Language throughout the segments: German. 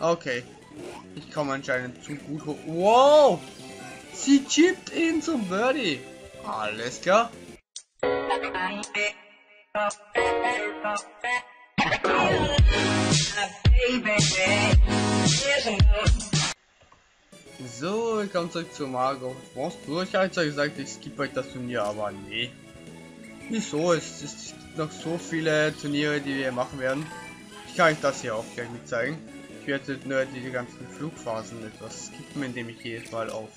Okay. Ich komme anscheinend zu gut hoch. Wow! Sie chippt ihn zum Birdie. Alles klar. So, ich zurück zu Margot. Bronze durch. Ich habe gesagt, ich skippe euch das Turnier, aber nee. Wieso? Es, es gibt noch so viele Turniere, die wir machen werden. Ich kann euch das hier auch gleich mit zeigen. Ich werde nur diese ganzen Flugphasen etwas skippen, indem ich jedes Mal auf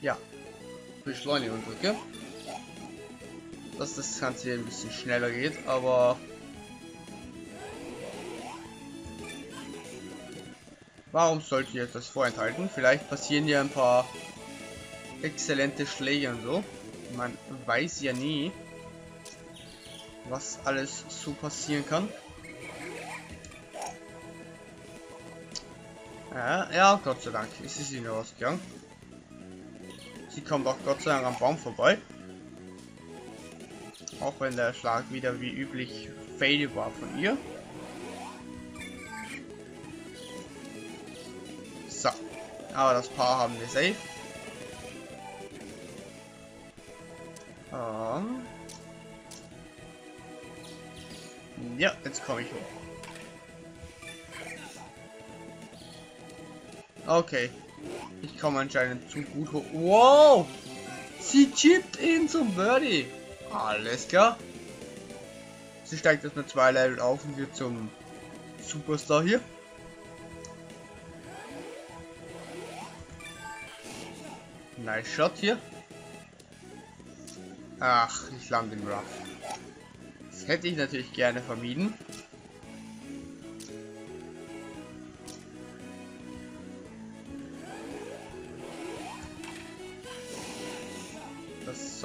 ja, Beschleunigung drücke. Dass das Ganze ein bisschen schneller geht, aber Warum sollte ich jetzt das vorenthalten? Vielleicht passieren ja ein paar exzellente Schläge und so. Man weiß ja nie, was alles so passieren kann. Ja, ja, Gott sei Dank ist sie nur ausgegangen. Sie kommt auch Gott sei Dank am Baum vorbei. Auch wenn der Schlag wieder wie üblich fail war von ihr. So. Aber das Paar haben wir safe. Um. Ja, jetzt komme ich hoch. Okay. Ich komme anscheinend zu gut hoch. Wow! Sie chippt ihn zum Birdie. Alles klar. Sie steigt erstmal zwei Level auf und wird zum Superstar hier. Nice Shot hier. Ach, ich lande im Rough. Das hätte ich natürlich gerne vermieden.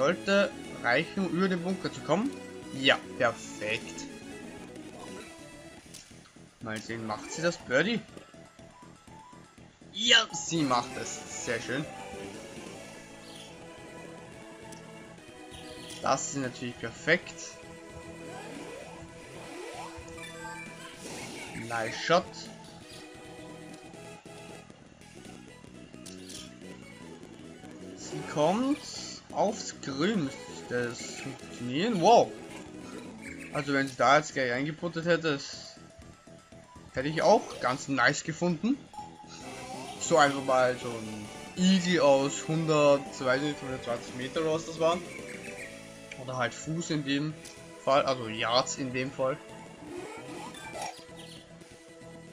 Sollte reichen, über den Bunker zu kommen. Ja, perfekt. Mal sehen, macht sie das Birdie? Ja, sie macht es. Sehr schön. Das ist natürlich perfekt. Nice Shot. Sie kommt aufs Grün müsste das funktionieren. Wow. Also wenn sie da jetzt gleich eingeputtet hätte, hätte ich auch ganz nice gefunden. So einfach mal so ein Igel aus 100, weiß nicht, 120 Meter was das waren. Oder halt Fuß in dem Fall, also Yards in dem Fall.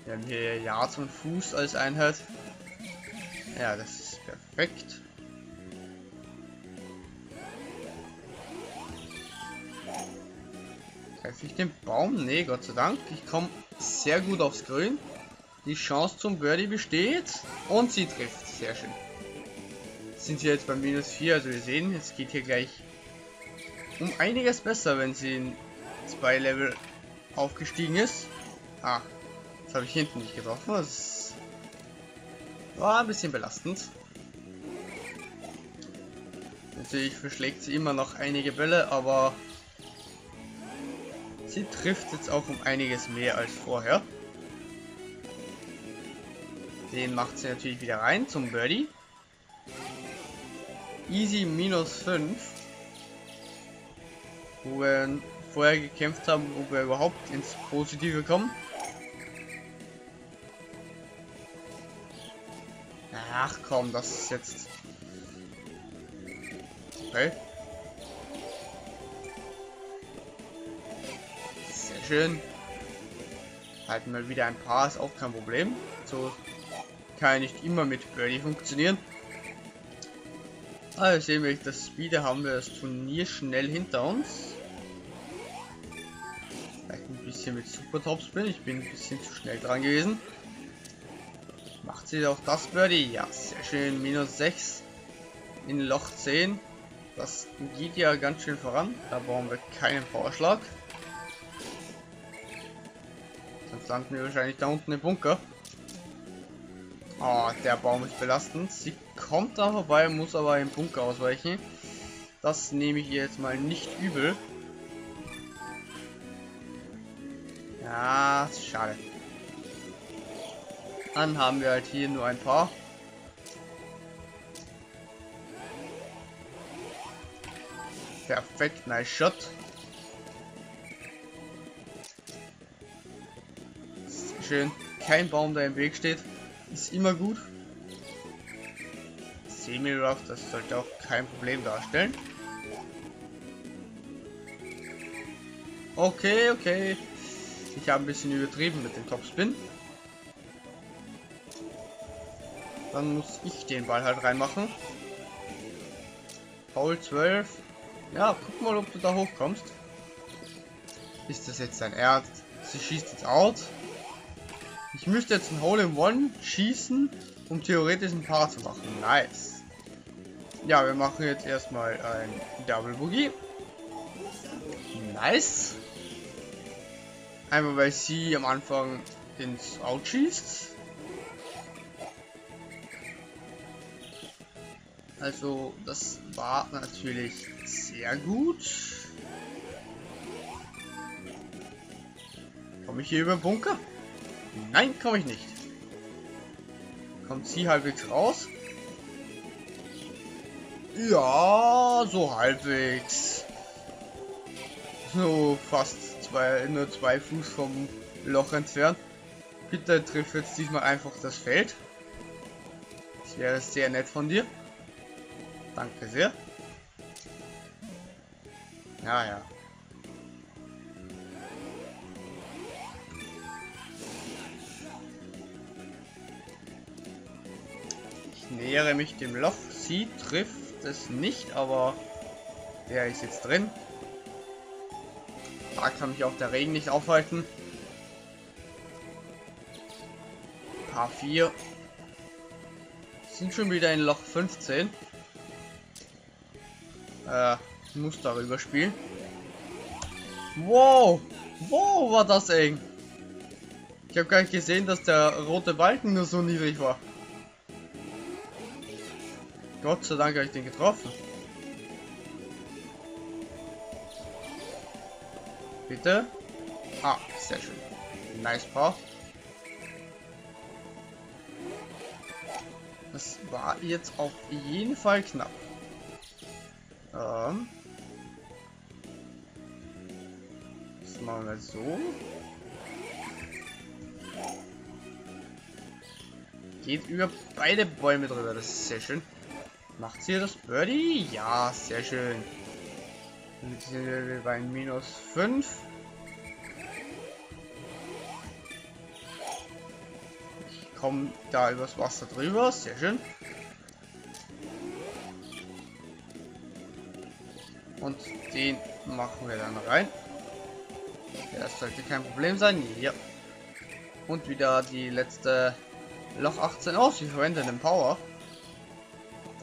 Wir haben hier Yards und Fuß als Einheit. Ja, das ist perfekt. Treffe ich den Baum? Nee, Gott sei Dank. Ich komme sehr gut aufs Grün. Die Chance zum Birdie besteht. Und sie trifft. Sehr schön. Sind sie jetzt bei minus 4. Also wir sehen, es geht hier gleich um einiges besser, wenn sie in zwei Level aufgestiegen ist. Ah, das habe ich hinten nicht getroffen. Das war ein bisschen belastend. Natürlich verschlägt sie immer noch einige Bälle, aber Sie trifft jetzt auch um einiges mehr als vorher. Den macht sie natürlich wieder rein zum Birdie. Easy minus 5. Wo wir vorher gekämpft haben, ob wir überhaupt ins Positive kommen. Ach komm, das ist jetzt... Okay. Schön. Halten wir wieder ein paar, ist auch kein Problem. So kann ja nicht immer mit Birdie funktionieren. Also sehen wir das wieder haben wir das Turnier schnell hinter uns. Vielleicht ein bisschen mit Super Topspin. Ich bin ein bisschen zu schnell dran gewesen. Macht sie auch das Birdie? Ja, sehr schön. Minus 6 in Loch 10. Das geht ja ganz schön voran. Da brauchen wir keinen Vorschlag landen wir wahrscheinlich da unten im Bunker. Oh, der Baum ist belastend. Sie kommt da vorbei, muss aber im Bunker ausweichen. Das nehme ich jetzt mal nicht übel. Ja, schade. Dann haben wir halt hier nur ein paar. Perfekt, nice shot. Schön. Kein Baum, der im Weg steht. Ist immer gut. Semi-Rough, das sollte auch kein Problem darstellen. Okay, okay. Ich habe ein bisschen übertrieben mit dem Topspin. Dann muss ich den Ball halt reinmachen. Foul 12. Ja, guck mal, ob du da hochkommst. Ist das jetzt dein Ernst? Sie schießt jetzt out. Ich müsste jetzt ein Hole in One schießen, um theoretisch ein Paar zu machen. Nice. Ja, wir machen jetzt erstmal ein Double Boogie. Nice. Einmal weil sie am Anfang ins Out schießt. Also das war natürlich sehr gut. Komme ich hier über den Bunker? Nein, komme ich nicht. Kommt sie halbwegs raus? Ja, so halbwegs. So fast zwei, nur zwei Fuß vom Loch entfernt. Bitte trifft jetzt diesmal einfach das Feld. Das wäre sehr nett von dir. Danke sehr. Ja, ja. Nähere mich dem Loch. Sie trifft es nicht, aber der ist jetzt drin. Da kann mich auch der Regen nicht aufhalten. Paar 4. Sind schon wieder in Loch 15. Äh, muss darüber spielen. Wow! Wow, war das eng! Ich habe gar nicht gesehen, dass der rote Balken nur so niedrig war. Gott sei Dank habe ich den getroffen. Bitte? Ah, sehr schön. Nice Paar. Das war jetzt auf jeden Fall knapp. Ähm. Das machen wir so. Geht über beide Bäume drüber, das ist sehr schön. Macht sie das Birdie? Ja, sehr schön. Dann sind wir bei minus 5. Ich komme da übers Wasser drüber, sehr schön. Und den machen wir dann rein. Das sollte kein Problem sein. Ja. Und wieder die letzte Loch 18 aus. Wir verwenden den Power.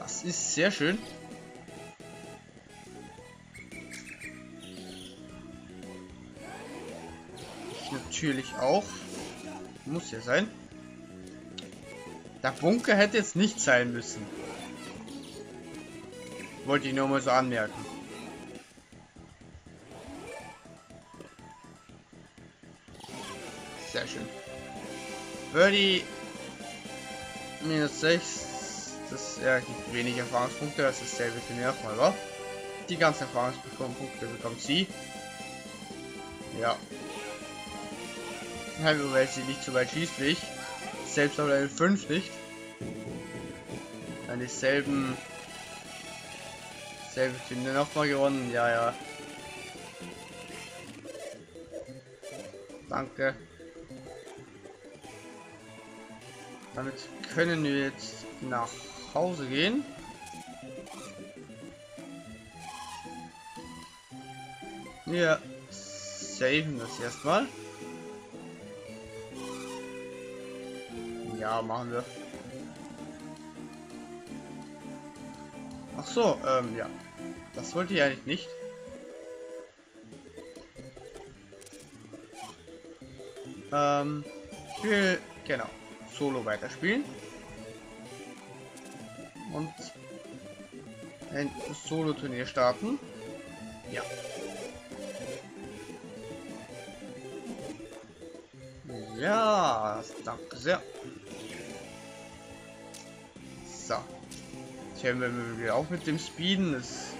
Das ist sehr schön. Ich natürlich auch. Muss ja sein. Der Bunker hätte jetzt nicht sein müssen. Wollte ich nur mal so anmerken. Sehr schön. Birdie minus 6. Das ja, gibt wenig Erfahrungspunkte, das ist dasselbe mir nochmal war. Die ganzen Erfahrungspunkte bekommt sie. Ja. Ja, weil sie nicht so weit schießt wie ich. Selbst auf Level 5 nicht. Dann dieselben selbe Turnier nochmal gewonnen, ja, ja. Danke. Damit können wir jetzt nach Hause gehen. Wir saven das erstmal. Ja, machen wir. Ach so, ähm, ja. Das wollte ich eigentlich nicht. Ähm, ich will, genau Solo weiterspielen. Und ein Solo-Turnier starten. Ja. Ja, danke sehr. So. Jetzt hören wir auch mit dem Speeden. Das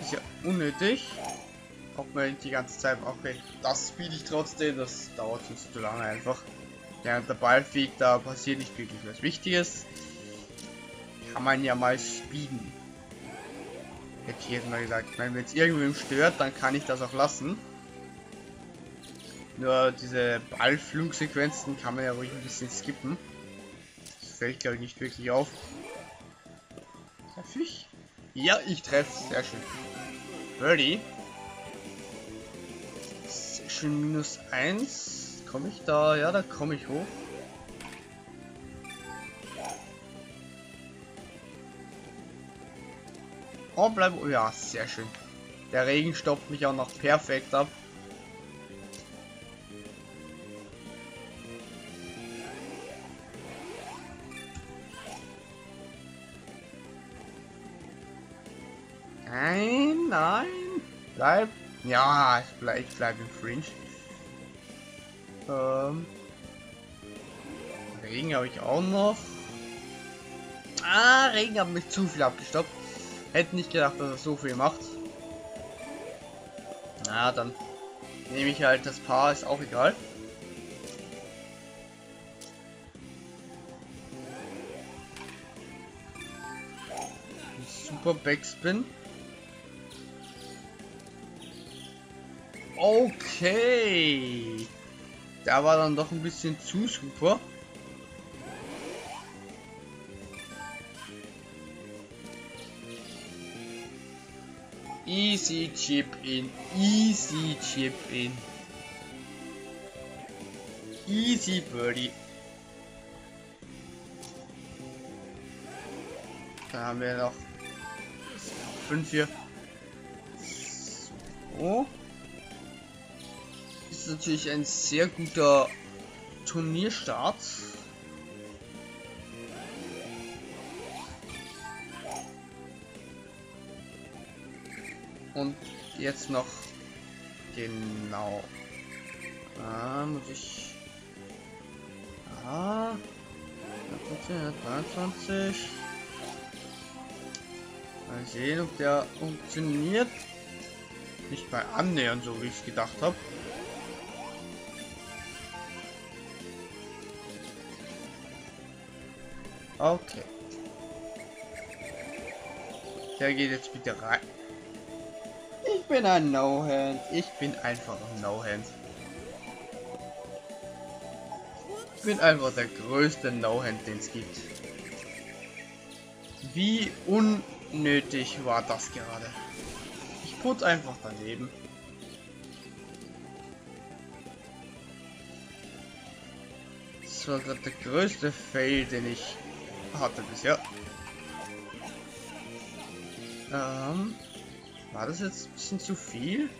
ist ja unnötig. Ob man die ganze Zeit. Okay, das speed ich trotzdem. Das dauert sonst zu lange einfach. Während der Ball fliegt, da passiert nicht wirklich was Wichtiges. Kann man ja mal speeden. Hätte ich jetzt mal gesagt. Wenn es irgendwem stört, dann kann ich das auch lassen. Nur diese Ballflugsequenzen kann man ja ruhig ein bisschen skippen. Das fällt glaube ich nicht wirklich auf. Treff ich? Ja, ich treffe. Sehr schön. Birdie. Sehr schön minus 1. Komme ich da? Ja, da komme ich hoch. Oh, bleib. Oh, ja, sehr schön. Der Regen stoppt mich auch noch perfekt ab. Nein, nein. Bleib. Ja, ich bleib, ich bleib im Fringe. Ähm. Regen habe ich auch noch. Ah, Regen hat mich zu viel abgestoppt. Hätte nicht gedacht, dass er so viel macht. Na, dann nehme ich halt das Paar, ist auch egal. Super Backspin. Okay. Da war dann doch ein bisschen zu super. Easy chip in. Easy chip in. Easy birdie. Da haben wir noch 5 hier. So ist natürlich ein sehr guter Turnierstart. Und jetzt noch genau. Ah, muss ich. Ah. 23. Mal sehen, ob der funktioniert. Nicht mal annähernd, so wie ich gedacht habe. Okay. Der geht jetzt bitte rein. Ich bin ein No-Hand. Ich bin einfach ein No-Hand. Ich bin einfach der größte No-Hand, den es gibt. Wie unnötig war das gerade? Ich putze einfach daneben. Das war gerade der größte Fail, den ich hatte bisher. Ähm, war das jetzt ein bisschen zu viel?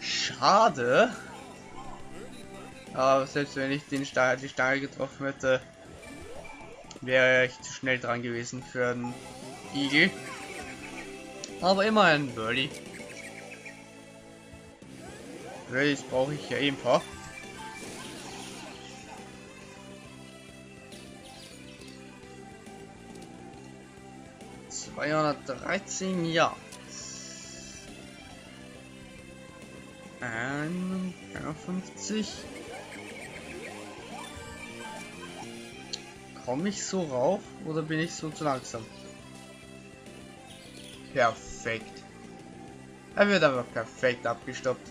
Schade. Aber selbst wenn ich den Stahl, die Stange getroffen hätte, wäre ich zu schnell dran gewesen für einen Igel. Aber immer ein Birdie. Birdies brauche ich ja ebenfalls. 313 Jahre. Ähm, 50. Komme ich so rauf oder bin ich so zu langsam? Perfekt. Er wird aber perfekt abgestoppt.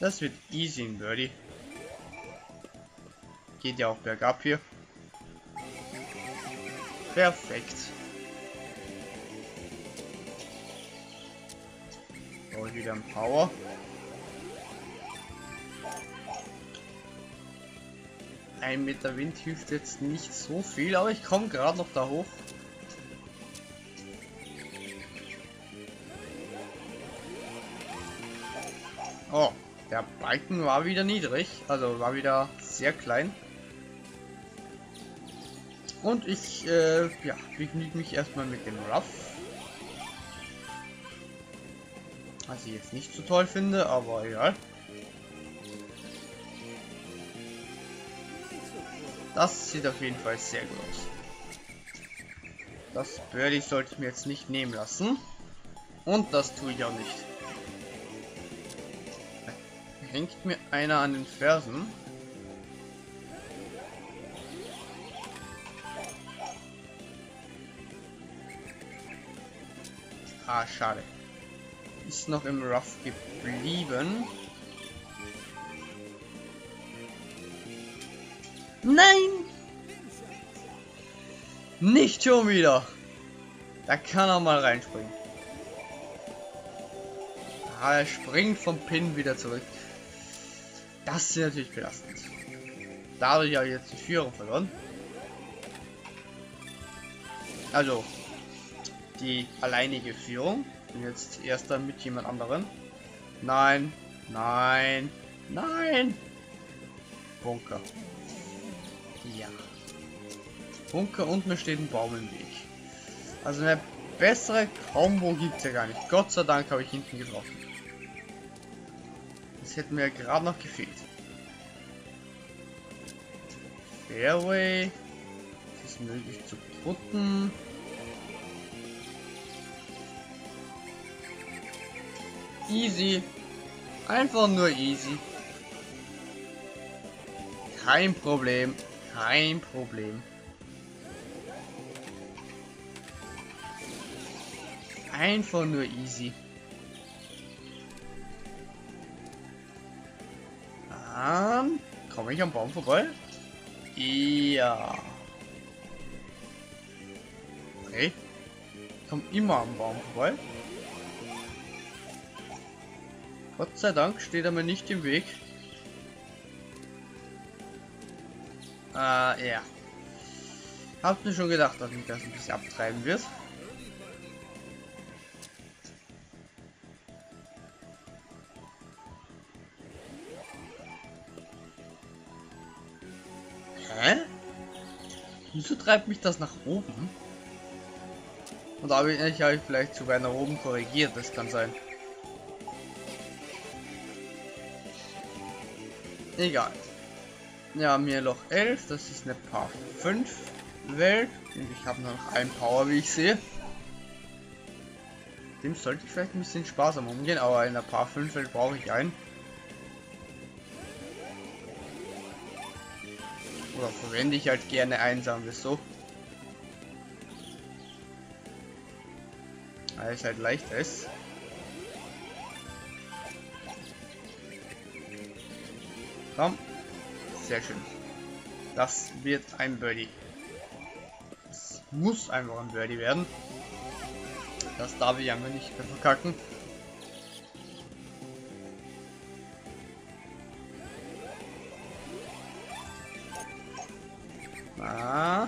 Das wird easy, Birdie. Geht ja auch bergab hier. Perfekt. So, wieder ein Power. Ein Meter Wind hilft jetzt nicht so viel, aber ich komme gerade noch da hoch. Oh, der Balken war wieder niedrig, also war wieder sehr klein. Und ich, äh, ja, begnüge mich erstmal mit dem Ruff. Was ich jetzt nicht so toll finde, aber egal. Das sieht auf jeden Fall sehr gut aus. Das Birdie sollte ich mir jetzt nicht nehmen lassen. Und das tue ich auch nicht. Hängt mir einer an den Fersen. Ah, schade. Ist noch im Rough geblieben. Nein! Nicht schon wieder! Da kann er mal reinspringen. Ah, er springt vom Pin wieder zurück. Das ist natürlich belastend. Dadurch habe ich jetzt die Führung verloren. Also, die alleinige Führung. Bin jetzt erster mit jemand anderen. Nein, nein, nein. Bunker. Ja. Bunker und mir steht ein Baum im Weg. Also eine bessere Combo gibt es ja gar nicht. Gott sei Dank habe ich hinten getroffen. Das hätte mir gerade noch gefehlt. Fairway. Das ist möglich zu putten. Easy. Einfach nur easy. Kein Problem. Kein Problem. Einfach nur easy. Ähm, komme ich am Baum vorbei? Ja. Okay. Ich komme immer am Baum vorbei. Gott sei Dank steht er mir nicht im Weg. Äh, ja. Hab mir schon gedacht, dass mich das ein bisschen abtreiben wird. Hä? Wieso treibt mich das nach oben? Und da habe ich, habe vielleicht zu weit nach oben korrigiert, das kann sein. Egal. Wir haben hier Loch 11, das ist eine Paar 5 Welt. Und ich habe noch ein Power, wie ich sehe. Dem sollte ich vielleicht ein bisschen sparsam umgehen, aber in der Paar 5 Welt brauche ich einen. Oder verwende ich halt gerne einsam, so. Weil es halt leichter ist. Komm. Sehr schön. Das wird ein Birdie. Es muss einfach ein Birdie werden. Das darf ich einfach nicht verkacken. Ah.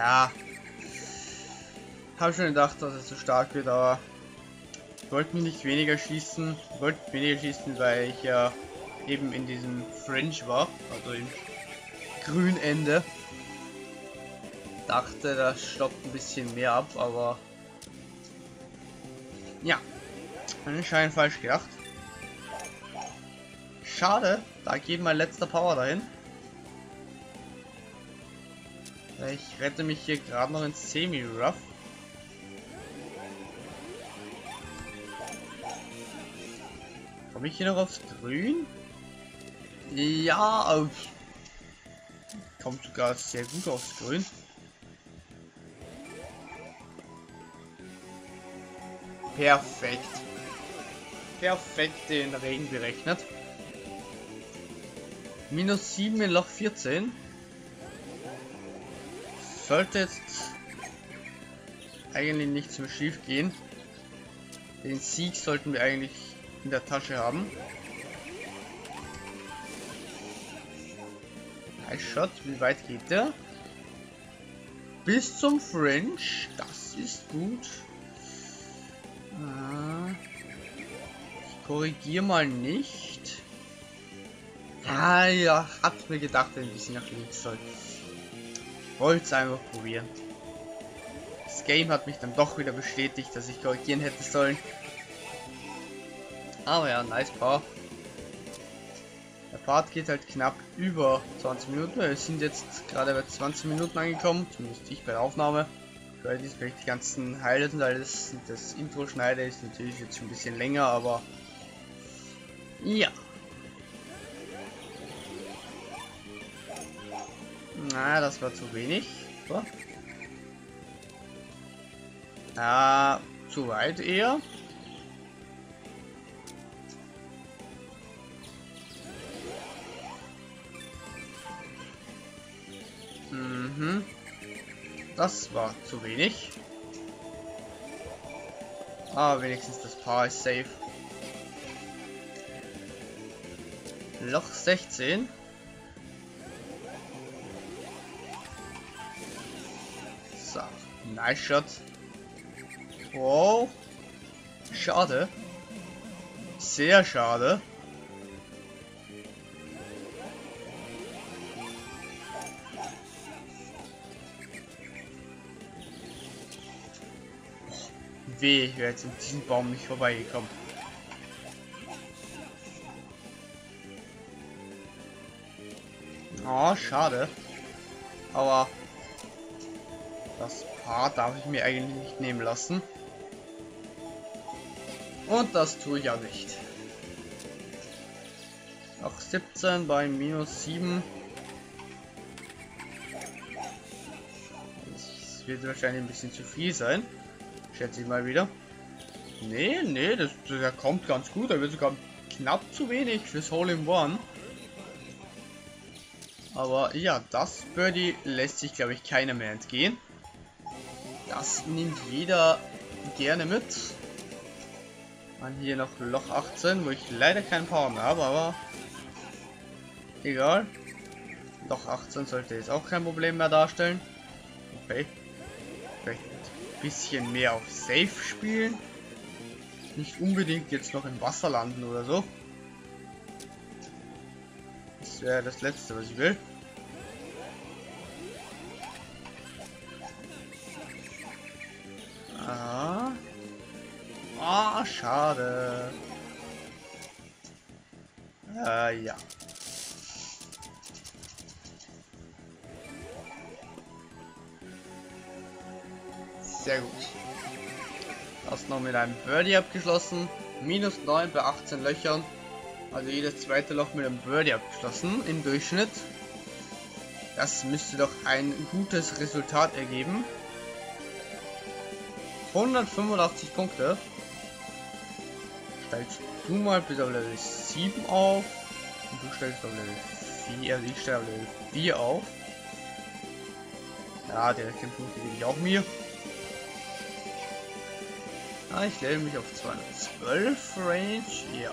Ja. Habe schon gedacht, dass es so stark wird, aber ich wollte nicht weniger schießen. Ich wollte weniger schießen, weil ich ja eben in diesem Fringe war, also im Grünende. Dachte, das stoppt ein bisschen mehr ab, aber ja, anscheinend falsch gedacht. Schade, da geht mein letzter Power dahin. Ich rette mich hier gerade noch ins Semi-Rough. Komme ich hier noch aufs Grün? Ja, kommt sogar sehr gut aufs Grün. Perfekt. Perfekt den Regen berechnet. Minus 7 in Loch 14 sollte jetzt eigentlich nichts mehr schief gehen. Den Sieg sollten wir eigentlich in der Tasche haben. Ein Shot, wie weit geht der? Bis zum French, das ist gut. Ah. Ich korrigiere mal nicht. Ah ja, hat mir gedacht, ein bisschen nach links soll. Wollte es einfach probieren. Das Game hat mich dann doch wieder bestätigt, dass ich korrigieren hätte sollen. Aber ja, nice Power. Der Part geht halt knapp über 20 Minuten. Wir sind jetzt gerade bei 20 Minuten angekommen, zumindest ich bei der Aufnahme. Weil diesmal die ganzen Highlights und alles, das Intro schneide ist natürlich jetzt schon ein bisschen länger, aber ja. Na, das war zu wenig. So. Ja, zu weit eher. Mhm. Das war zu wenig. Aber wenigstens das Paar ist safe. Loch 16. nice shot. Wow. Schade. Sehr schade. Weh, ich wäre jetzt in diesem Baum nicht vorbeigekommen. Oh, schade. Aber das Paar darf ich mir eigentlich nicht nehmen lassen. Und das tue ich auch nicht. Noch 17 bei minus 7. Das wird wahrscheinlich ein bisschen zu viel sein. Schätze ich mal wieder. Nee, nee, das, der kommt ganz gut. Er wird sogar knapp zu wenig fürs Hole in One. Aber ja, das Birdie lässt sich, glaube ich, keiner mehr entgehen. Das nimmt jeder gerne mit. Man hier noch Loch 18, wo ich leider keinen Power mehr habe, aber egal. Loch 18 sollte jetzt auch kein Problem mehr darstellen. Okay. Vielleicht ein bisschen mehr auf Safe spielen. Nicht unbedingt jetzt noch im Wasser landen oder so. Das wäre das letzte, was ich will. Schade. Äh, ja. Sehr gut. Das noch mit einem Birdie abgeschlossen. Minus 9 bei 18 Löchern. Also jedes zweite Loch mit einem Birdie abgeschlossen im Durchschnitt. Das müsste doch ein gutes Resultat ergeben. 185 Punkte. Stellst du mal bis auf Level 7 auf. Und du stellst auf Level 4, also ich stelle auf Level 4 auf. Ja, direkt den Punkte gebe ich auch mir. Ah, ich stelle mich auf 212 Range. Ja.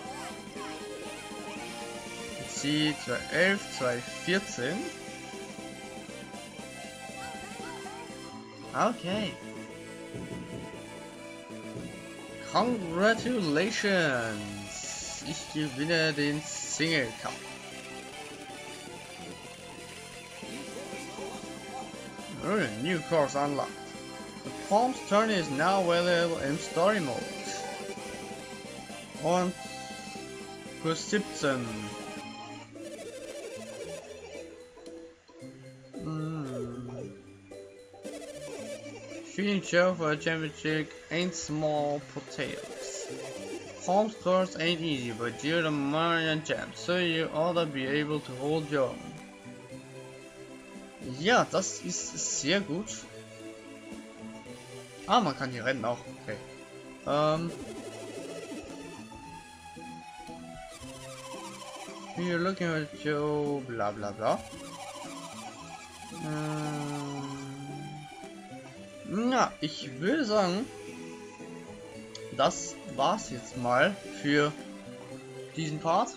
Sie 211, 214. Okay. Congratulations! Ich gewinne den Single Cup. Oh, new course unlocked. The Palm's turn is now available in story mode. Und plus 17. Feeding show for a championship ain't small potatoes. Home scores ain't easy, but you're the Marian champ, so you oughta be able to hold your own. Ja, das ist sehr gut. Ah, man kann hier rennen auch. Okay. Ähm. You're looking at Joe, bla bla bla. Ähm. Na, ich würde sagen, das war's jetzt mal für diesen Part.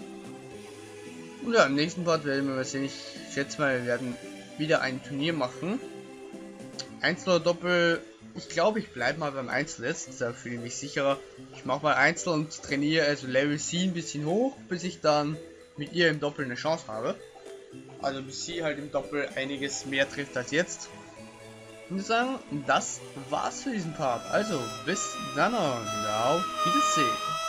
Und ja, im nächsten Part werden wir sehen. Ich schätze mal, wir werden wieder ein Turnier machen. Einzel oder Doppel. Ich glaube, ich bleibe mal beim Einzel jetzt. Da fühle ich mich sicherer. Ich mache mal Einzel und trainiere also Level 7 ein bisschen hoch, bis ich dann mit ihr im Doppel eine Chance habe. Also bis sie halt im Doppel einiges mehr trifft als jetzt. Und sagen, das war's für diesen Part. Also bis dann und auf Wiedersehen.